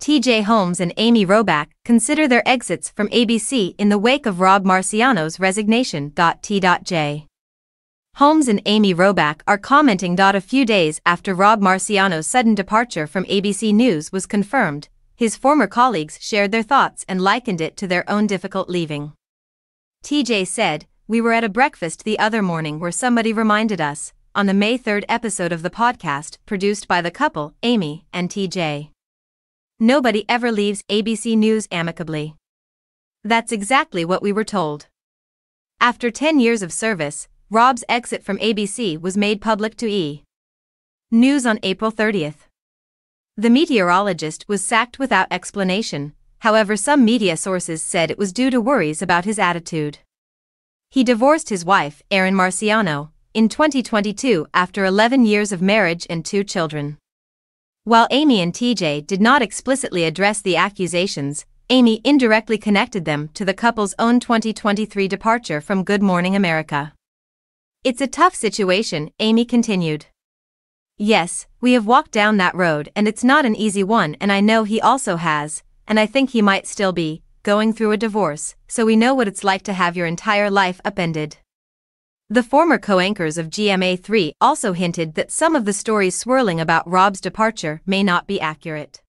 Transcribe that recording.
TJ Holmes and Amy Robach consider their exits from ABC in the wake of Rob Marciano's resignation. T.J. Holmes and Amy Robach are commenting. A few days after Rob Marciano's sudden departure from ABC News was confirmed, his former colleagues shared their thoughts and likened it to their own difficult leaving. TJ said, We were at a breakfast the other morning where somebody reminded us, on the May 3rd episode of the podcast produced by the couple, Amy and TJ. Nobody ever leaves ABC News amicably. That's exactly what we were told. After 10 years of service, Rob's exit from ABC was made public to E! News on April 30th. The meteorologist was sacked without explanation, however, some media sources said it was due to worries about his attitude. He divorced his wife, Erin Marciano, in 2022 after 11 years of marriage and two children. While Amy and TJ did not explicitly address the accusations, Amy indirectly connected them to the couple's own 2023 departure from Good Morning America. It's a tough situation, Amy continued. Yes, we have walked down that road and it's not an easy one, and I know he also has, and I think he might still be, going through a divorce, so we know what it's like to have your entire life upended. The former co-anchors of GMA3 also hinted that some of the stories swirling about Rob's departure may not be accurate.